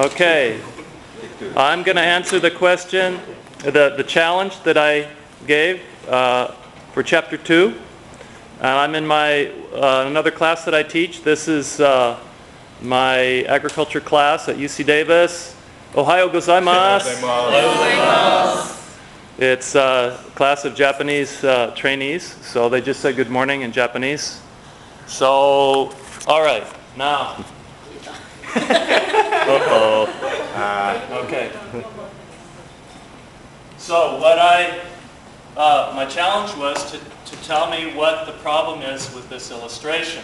Okay. I'm going to answer the question, the, the challenge that I gave uh, for Chapter 2. And I'm in my, uh, another class that I teach. This is uh, my agriculture class at UC Davis. Ohayo gozaimasu. It's a class of Japanese uh, trainees, so they just say good morning in Japanese. So, all right, now. Uh-oh. Okay. So what I, uh, my challenge was to, to tell me what the problem is with this illustration.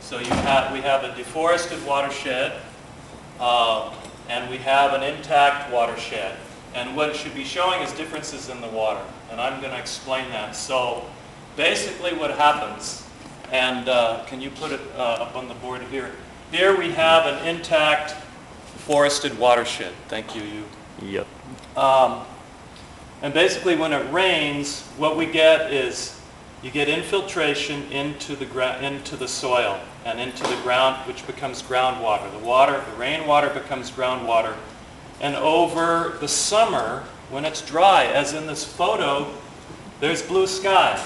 So you have, we have a deforested watershed, uh, and we have an intact watershed. And what it should be showing is differences in the water. And I'm going to explain that. So basically what happens, and uh, can you put it uh, up on the board here? Here we have an intact forested watershed. Thank you. You. Yep. Um, and basically, when it rains, what we get is you get infiltration into the gra- into the soil and into the ground, which becomes groundwater. The water, the rainwater, becomes groundwater. And over the summer, when it's dry, as in this photo, there's blue sky.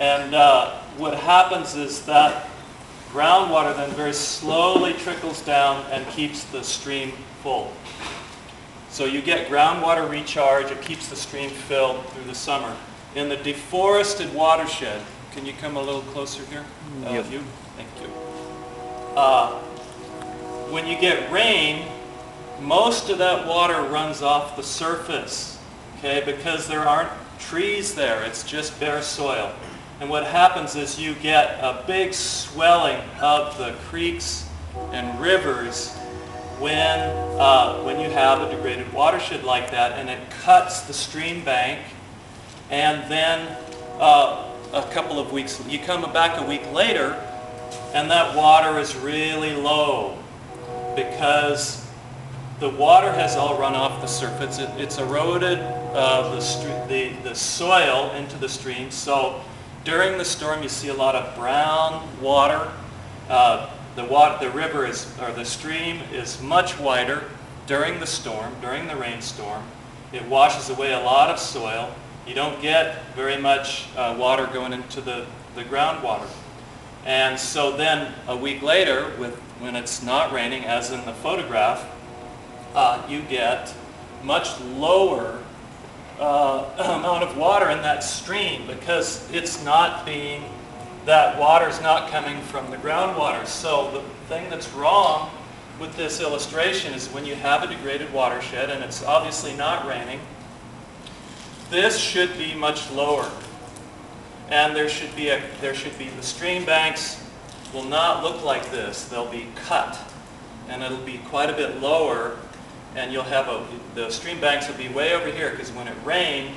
And uh, what happens is that groundwater then very slowly trickles down and keeps the stream full. So you get groundwater recharge, it keeps the stream filled through the summer. In the deforested watershed, can you come a little closer here? Uh, Yep. You, thank you. Uh, when you get rain, most of that water runs off the surface, okay, because there aren't trees there, it's just bare soil. And what happens is you get a big swelling of the creeks and rivers when, uh, when you have a degraded watershed like that, and it cuts the stream bank, and then uh, a couple of weeks, you come back a week later, and that water is really low because the water has all run off the surface. It, it's eroded uh, the, the, the soil into the stream. So during the storm, you see a lot of brown water. Uh, the, water, the river is, or the stream is much wider during the storm, during the rainstorm. It washes away a lot of soil. You don't get very much uh, water going into the, the groundwater. And so then a week later, with, when it's not raining, as in the photograph, uh, you get much lower uh, amount of water in that stream because it's not being, that water is not coming from the groundwater. So the thing that's wrong with this illustration is when you have a degraded watershed and it's obviously not raining, this should be much lower. And there should be a, there should be, the stream banks will not look like this. They'll be cut. And it'll be quite a bit lower. And you'll have a, the stream banks will be way over here because when it rained,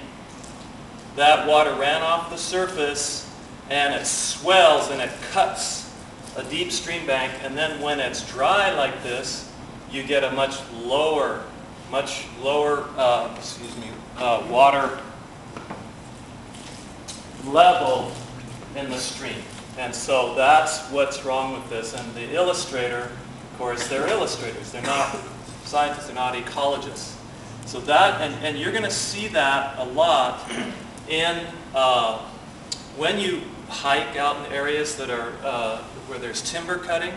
that water ran off the surface and it swells and it cuts a deep stream bank. And then when it's dry like this, you get a much lower, much lower, uh, excuse me, uh, water level in the stream. And so that's what's wrong with this. And the illustrator, of course, they're illustrators. They're not scientists. They're not ecologists. So that, and, and you're going to see that a lot in uh, when you hike out in areas that are uh, where there's timber cutting,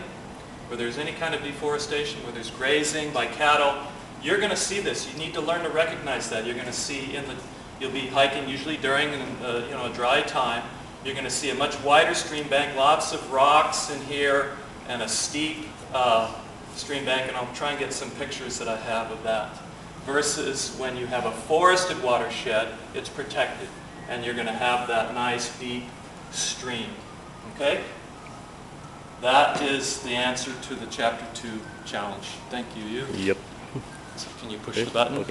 where there's any kind of deforestation, where there's grazing by cattle. You're going to see this. You need to learn to recognize that. You're going to see in the You'll be hiking usually during uh, you know, a dry time. You're going to see a much wider stream bank, lots of rocks in here, and a steep uh, stream bank, and I'll try and get some pictures that I have of that. Versus when you have a forested watershed, it's protected, and you're going to have that nice deep stream. Okay? That is the answer to the Chapter 2 challenge. Thank you. You? Yep. Can you push the button? Okay.